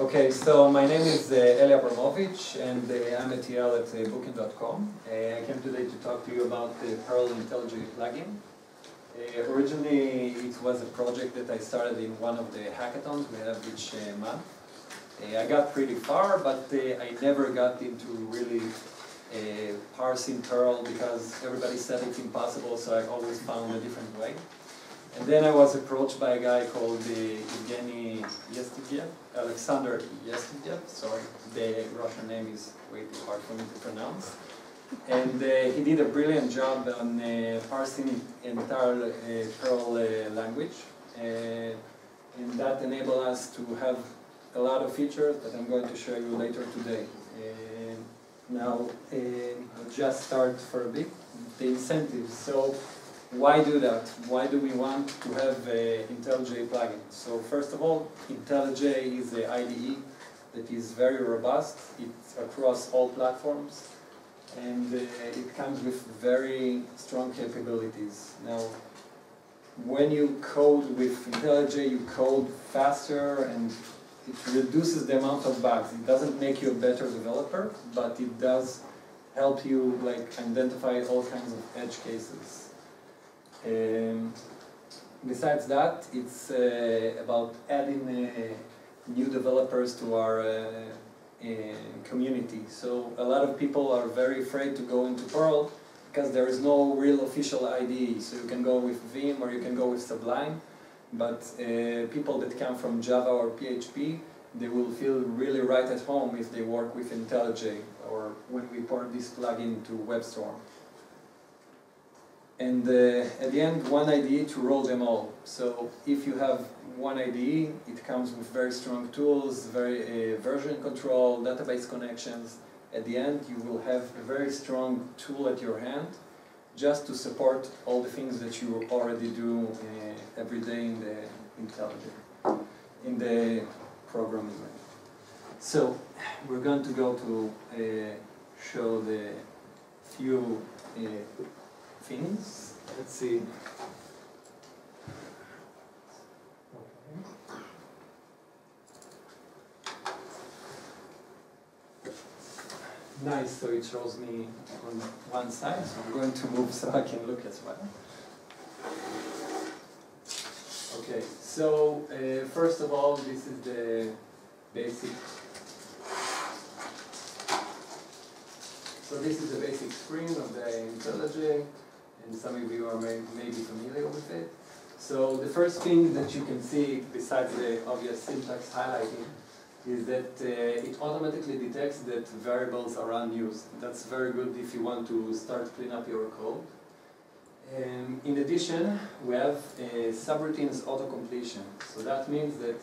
Okay, so my name is uh, Eli Abramovitch, and uh, I'm a TL at uh, Booking.com. Uh, I came today to talk to you about the Perl IntelliJ plugin. Uh, originally, it was a project that I started in one of the hackathons we have each uh, month. Uh, I got pretty far, but uh, I never got into really parsing Perl because everybody said it's impossible, so I always found a different way. And then I was approached by a guy called uh, Evgeny Yestidiev, Alexander Yestidiev, sorry, the Russian name is way too hard for me to pronounce. And uh, he did a brilliant job on uh, parsing entire uh, Perl uh, language. Uh, and that enabled us to have a lot of features that I'm going to show you later today. Uh, now, I'll just start for a bit, the incentives. So why do that? Why do we want to have a IntelliJ plugin? So first of all, IntelliJ is an IDE that is very robust. It's across all platforms and uh, it comes with very strong capabilities. Now, when you code with IntelliJ, you code faster and it reduces the amount of bugs. It doesn't make you a better developer, but it does help you like identify all kinds of edge cases. Um, besides that, it's uh, about adding uh, new developers to our uh, uh, community. So a lot of people are very afraid to go into Perl because there is no real official IDE. So you can go with Vim or you can go with Sublime, but uh, people that come from Java or PHP, they will feel really right at home if they work with IntelliJ or when we port this plugin to WebStorm and uh, at the end one IDE to roll them all. So if you have one IDE, it comes with very strong tools, very uh, version control, database connections. At the end you will have a very strong tool at your hand just to support all the things that you already do uh, every day in the IntelliJ, in the programming. So we're going to go to uh, show the few uh, Let's see. Nice, so it shows me on one side, so I'm going to move so I can look as well. Okay, so uh, first of all, this is the basic. So this is the basic screen of the IntelliJ, and some of you are may, may be familiar with it. So the first thing that you can see, besides the obvious syntax highlighting, is that uh, it automatically detects that variables are unused. That's very good if you want to start clean up your code. Um, in addition, we have uh, subroutines auto-completion. So that means that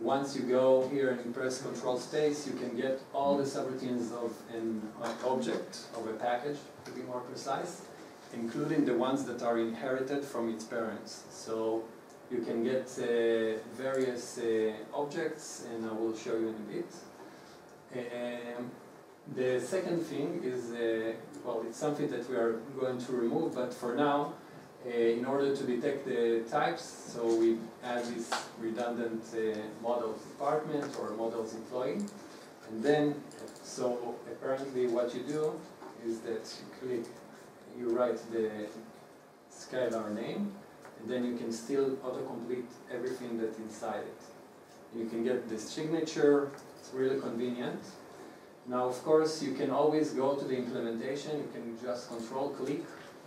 once you go here and press control space, you can get all the subroutines of an object, of a package, to be more precise, including the ones that are inherited from its parents. So you can get uh, various uh, objects, and I will show you in a bit. Um, the second thing is, uh, well, it's something that we are going to remove, but for now, uh, in order to detect the types, so we add this redundant uh, models department or models employee. And then, so apparently what you do is that you click, you write the scalar name, and then you can still autocomplete everything that's inside it. You can get the signature, it's really convenient. Now, of course, you can always go to the implementation, you can just control click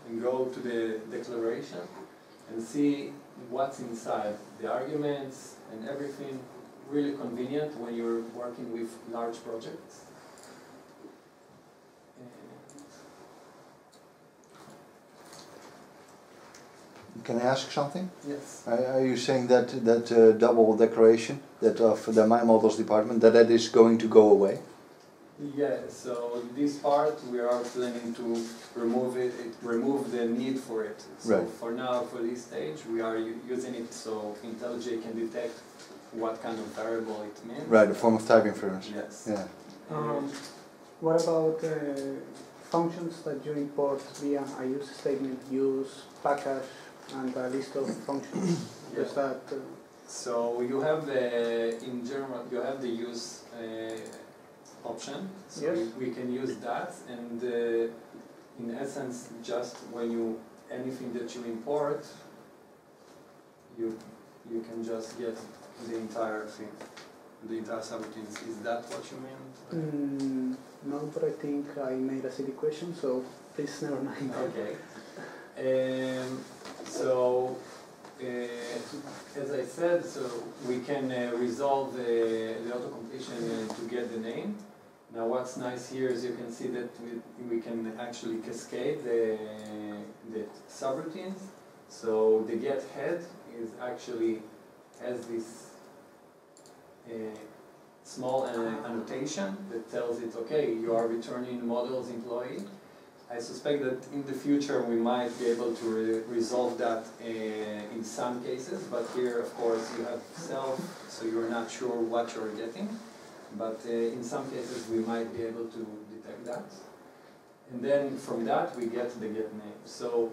and go to the declaration and see what's inside, the arguments and everything, really convenient when you're working with large projects. Can I ask something? Yes. Are, are you saying that that uh, double declaration that of the My Models department that that is going to go away? Yeah, so this part we are planning to remove it, it remove the need for it. So Right. for now, for this stage, we are using it so IntelliJ can detect what kind of variable it means. Right, a form of type inference. Yes. Yeah. Um, what about uh, functions that you import via a use statement, use, package, and a list of functions? Yeah. That uh, so you have uh, in general you have the use uh, option. So Yes. we, can use that, and uh, in essence, just when you anything that you import, you you can just get the entire thing, the entire subroutines. Is that what you mean? Mm, no, but I think I made a silly question, so please never mind. Okay. Um, so, uh, as I said, so we can uh, resolve the, the auto-completion uh, to get the name. Now what's nice here is you can see that we, we can actually cascade the, the subroutines. So the get head is actually has this uh, small uh, annotation that tells it, okay, you are returning models employee. I suspect that in the future we might be able to re resolve that uh, in some cases, but here, of course, you have self, so you're not sure what you're getting. But uh, in some cases, we might be able to detect that. And then from that, we get the get name. So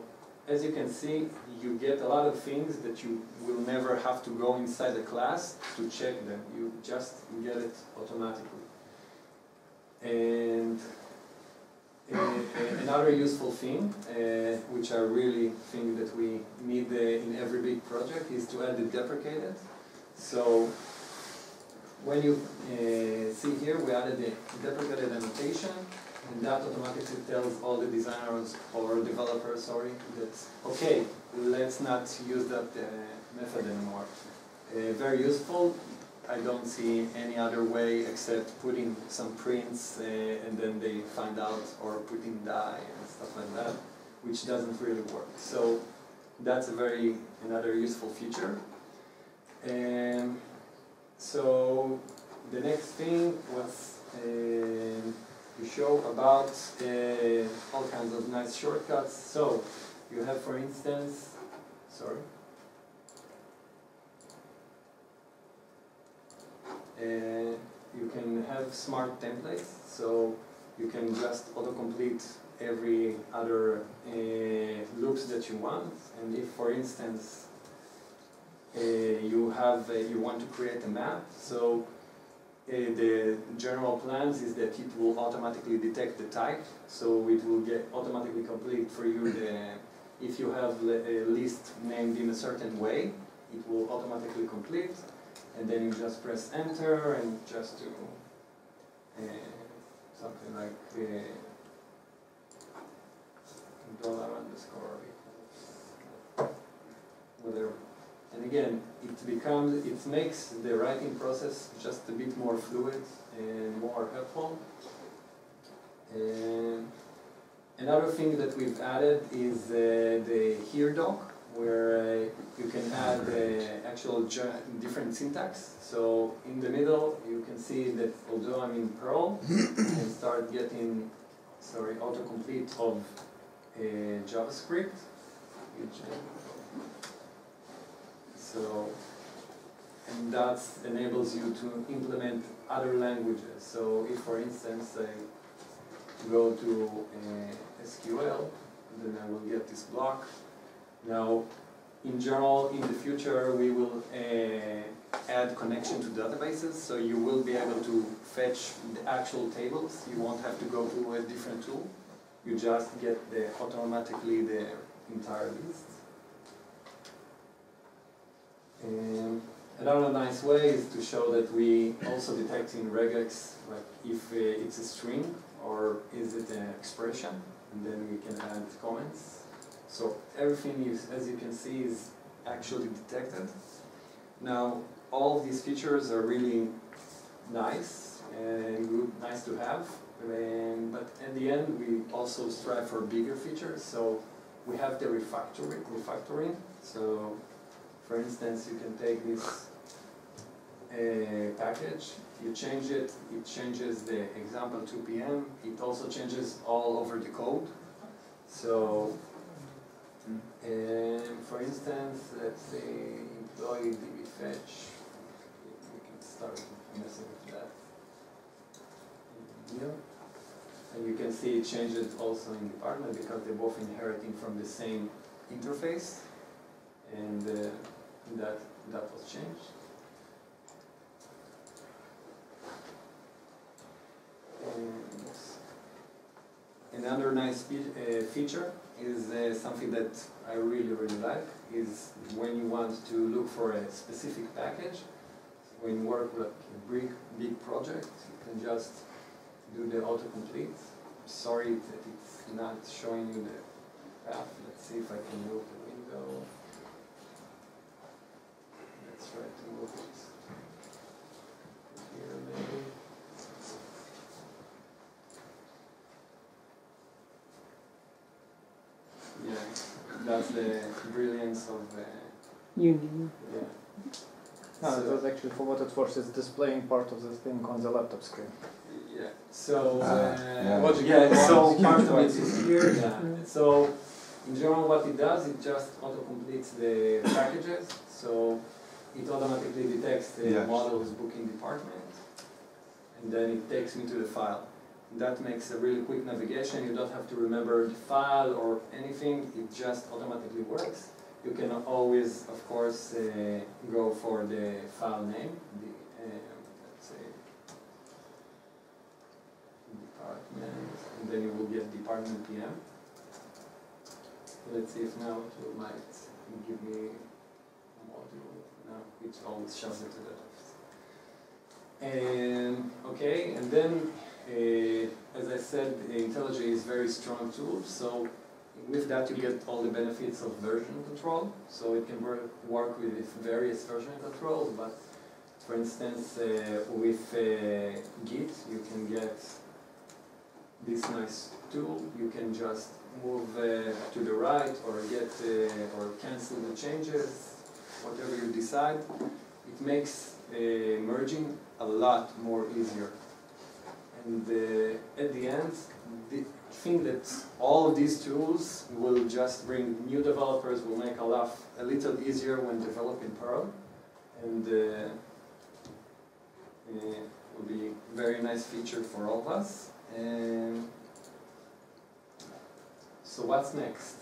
as you can see, you get a lot of things that you will never have to go inside the class to check them. You just get it automatically. And another useful thing, uh, which I really think that we need uh, in every big project, is to add the deprecated. So when you uh, see here, we added the deprecated annotation, and that automatically tells all the designers or developers, sorry, that okay, let's not use that uh, method anymore. Uh, very useful. I don't see any other way except putting some prints uh, and then they find out or putting die and stuff like that, which doesn't really work. So that's a very another useful feature. And so the next thing was uh, to show about uh, all kinds of nice shortcuts. So you have, for instance, sorry. You can have smart templates, so you can just autocomplete every other uh, loops that you want. And if, for instance, uh, you have uh, you want to create a map, so uh, the general plans is that it will automatically detect the type, so it will get automatically complete for you the if you have a list named in a certain way, it will automatically complete and then you just press enter and just do uh, something like uh, dollar underscore whatever. And again, it becomes, it makes the writing process just a bit more fluid and more helpful. And another thing that we've added is uh, the here doc where uh, you can add uh, actual different syntax. So in the middle, you can see that although I'm in Perl, I can start getting, sorry, autocomplete of uh, JavaScript. So, and that enables you to implement other languages. So if, for instance, I go to SQL, then I will get this block now, in general, in the future, we will uh, add connection to databases, so you will be able to fetch the actual tables. You won't have to go to a different tool. You just get the automatically the entire list. And another nice way is to show that we also detect in regex like if uh, it's a string or is it an expression, and then we can add comments. So everything, is, as you can see, is actually detected. Now, all these features are really nice and good, nice to have. And, but in the end, we also strive for bigger features. So we have the refactoring. refactoring. So, for instance, you can take this uh, package, you change it, it changes the example 2 p.m. It also changes all over the code. So and for instance, let's say employee DB fetch, we can start messing with that. And you can see it changes also in department because they're both inheriting from the same interface. And uh, that that was changed. And another nice fe uh, feature is uh, something that I really, really like, is when you want to look for a specific package, when you work with a big, big project, you can just do the autocomplete. Sorry that it's not showing you the path. Let's see if I can move the window. Let's try to move it here maybe. Yeah, that's the brilliance of the Union. yeah. No, it was actually for what it's worth, it's displaying part of the thing on the laptop screen. Yeah, so, Ah, uh, yeah. what you Yeah, get, so it's part of it device. is here, yeah. So, in general, what it does, it just auto-completes the packages, so it automatically detects the Yes. model's booking department, and then it takes me to the file. That makes a really quick navigation, you don't have to remember the file or anything, it just automatically works. You can always, of course, uh, go for the file name, the, um, let's say, department, and then you will get department PM. Let's see if now it might give me a module, no, it always shows it to the left. And, okay, and then, uh, as I said, IntelliJ is very strong tool, so with that you get all the benefits of version control, so it can work, work with various version controls, but for instance, uh, with uh, Git, you can get this nice tool. You can just move uh, to the right or get uh, or cancel the changes, whatever you decide. It makes uh, merging a lot more easier. And uh, at the end, the thing that all of these tools will just bring new developers, will make a lot, a little easier when developing Perl, and uh, uh, will be a very nice feature for all of us. And so what's next?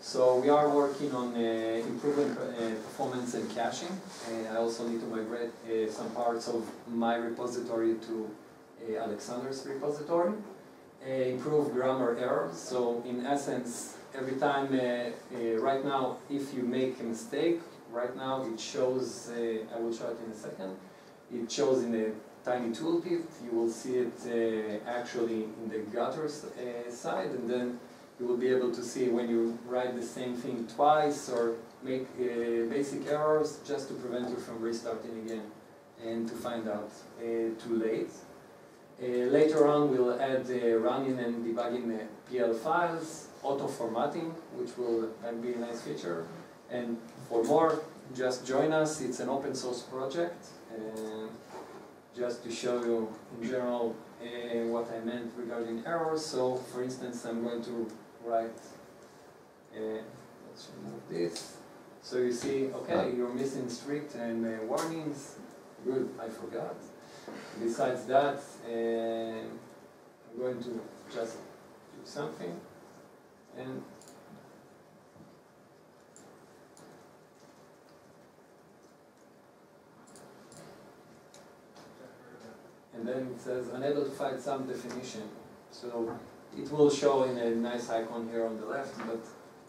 So we are working on uh, improving uh, performance and caching. Uh, I also need to migrate uh, some parts of my repository to Alexander's repository. Improve grammar errors. So in essence, every time, uh, uh, right now, if you make a mistake, right now it shows, uh, I will show it in a second, it shows in a tiny tooltip, you will see it actually in the gutters uh, side, and then you will be able to see when you write the same thing twice or make uh, basic errors just to prevent you from restarting again and to find out uh, too late. Uh, later on, we'll add uh, running and debugging uh, PL files, auto formatting, which will uh, be a nice feature. And for more, just join us. It's an open source project. Uh, just to show you in general uh, what I meant regarding errors. So, for instance, I'm going to write, uh, let's remove this. So you see, okay, you're missing strict and uh, warnings. Good, I forgot. Besides that, uh, I'm going to just do something and and then it says unable to find some definition. So it will show in a nice icon here on the left, but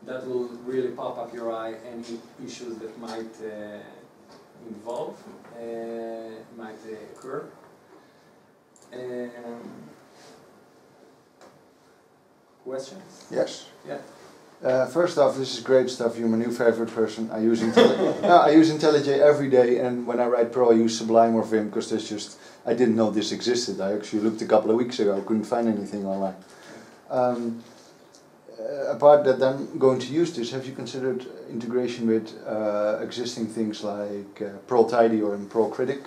that will really pop up your eye any issues that might uh, involve, uh, might occur. Um, questions? Yes. Yeah. Uh, first off, this is great stuff. You're my new favorite person. I use Intelli- no, I use IntelliJ every day, and when I write Perl, I use Sublime or Vim because there's just I didn't know this existed. I actually looked a couple of weeks ago, couldn't find anything online. Um, apart that I'm going to use this, have you considered integration with uh, existing things like uh, Perl Tidy or in Perl Critic?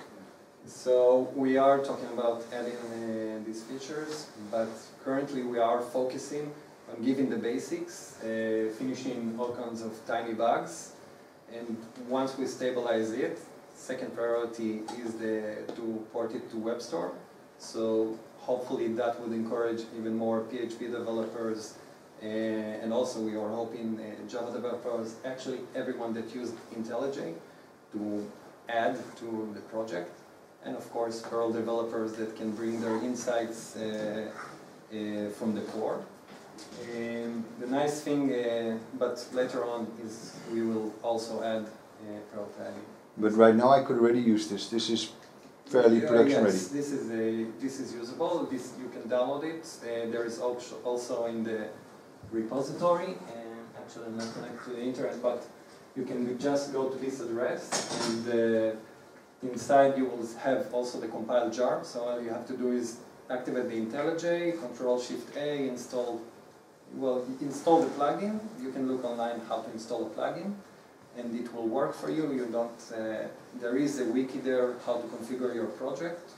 So we are talking about adding uh, these features, but currently we are focusing on giving the basics, uh, finishing all kinds of tiny bugs, and once we stabilize it, second priority is the, to port it to WebStorm. So hopefully that would encourage even more PHP developers, uh, and also we are hoping uh, Java developers, actually everyone that used IntelliJ, to add to the project. And of course, Perl developers that can bring their insights uh, uh, from the core. Um, the nice thing, uh, but later on, is we will also add uh, Perl tagging. But right now I could already use this. This is fairly Uh, production yes, ready. This is a, this is usable. This you can download it. Uh, there is also in the repository. And actually, I'm not connected to the internet, but you can just go to this address, and uh, inside you will have also the compiled jar. So all you have to do is activate the IntelliJ, Control Shift A, install. Well, install the plugin. You can look online how to install a plugin and it will work for you. You don't. Uh, there is a wiki there how to configure your project.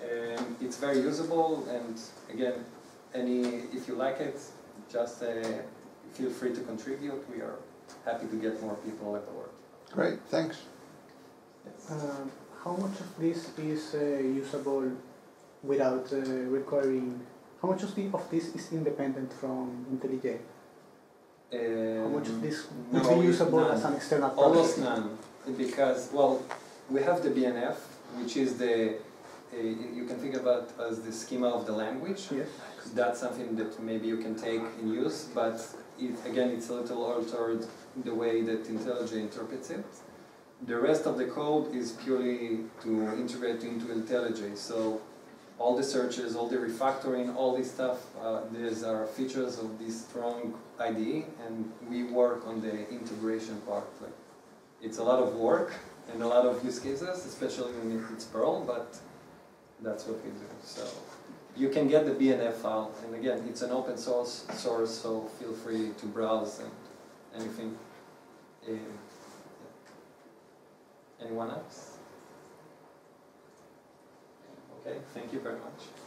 Um, it's very usable, and again, any if you like it, just uh, feel free to contribute. We are happy to get more people at the work. Great, thanks. Yes. Um, how much of this is uh, usable without uh, requiring? How much of, the, of this is independent from IntelliJ? How much of Um, this no, would be usable none. as an external project? Almost none, because well, we have the BNF, which is the uh, you can think about as the schema of the language. Yes. That's something that maybe you can take in use, but it, again, it's a little altered the way that IntelliJ interprets it. The rest of the code is purely to integrate into IntelliJ. So all the searches, all the refactoring, all this stuff, uh, these are features of this strong IDE, and we work on the integration part. Like, it's a lot of work and a lot of use cases, especially when it's Perl, but that's what we do. So you can get the BNF file, and again, it's an open source source, so feel free to browse and anything. Uh, Anyone else? Okay, thank you very much.